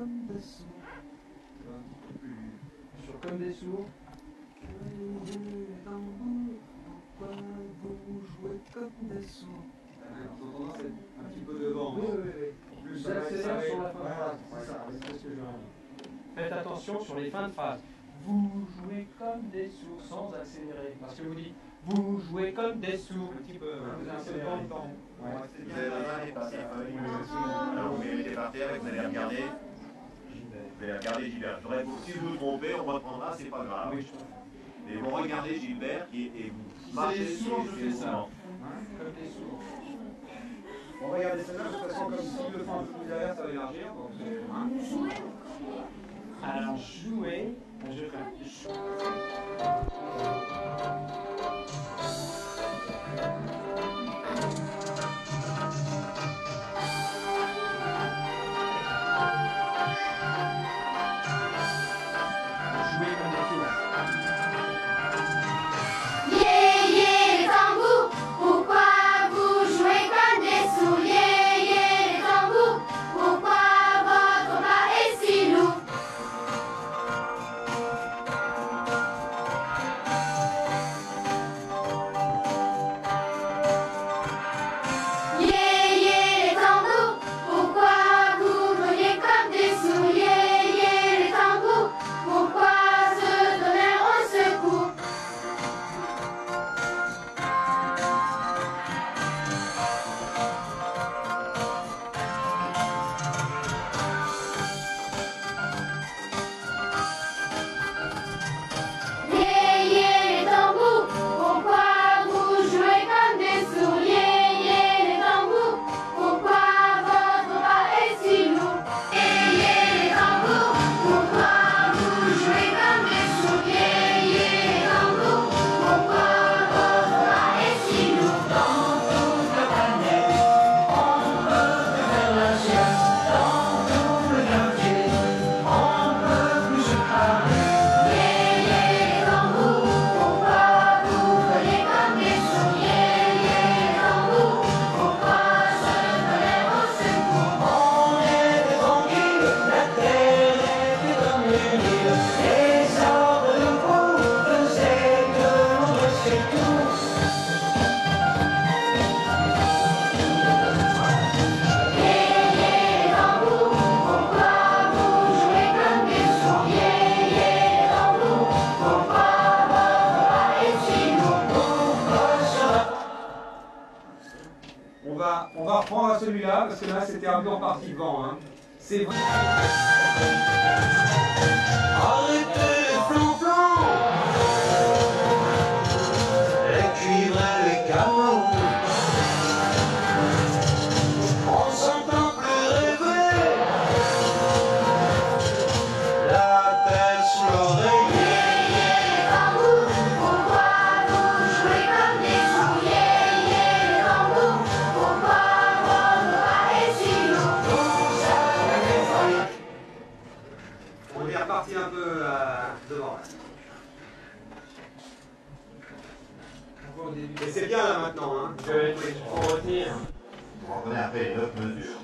comme des sourds. Sur comme des sourds. Pourquoi vous jouez comme des sourds un petit peu devant. Oui, oui, oui. Plus ça va- sur la fin de phrase. c'est ça, c'est ce que je veux dire. Faites attention sur les fins de phrase. Vous jouez comme des sourds sans accélérer. Parce que vous dites, vous jouez comme des sourds. Un petit peu, Vous vous accélérez. le temps. Vous avez la main et passez la feuille. Alors vous mettez par terre et vous allez regarder. Allez regarder Gilbert. J'aurais beau- Si vous vous trompez, on reprendra, c'est pas grave. Oui, je- Et vous regardez Gilbert et, et vous marchez sourds, les je fais ça. Comme des sourds. On va regarder celle-là, de toute façon, comme si le fond plus derrière, ça va élargir. donc, hein. Alors, jouer, je va, reprendre à celui-là, parce que là, c'était un peu en partie vent. Hein. C'est vrai. Et c'est bien là maintenant. Hein. Je vais faut retenir. Vous reprenez après les neuf mesures.